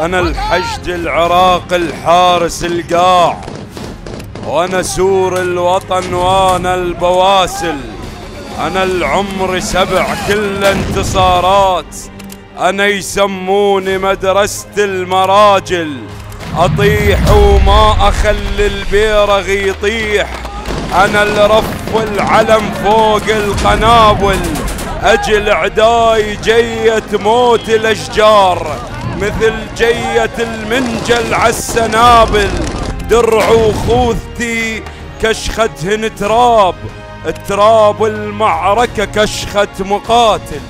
أنا الحشد العراق الحارس القاع وأنا سور الوطن وأنا البواسل. أنا العمر سبع كل انتصارات أنا يسموني مدرسة المراجل. أطيح وما أخلي البيرغ يطيح أنا الرف العلم فوق القنابل. أجل عداي جية موت الأشجار مثل جية المنجل عالسنابل درع وخوذتي كشختهن تراب تراب المعركة كشخة مقاتل.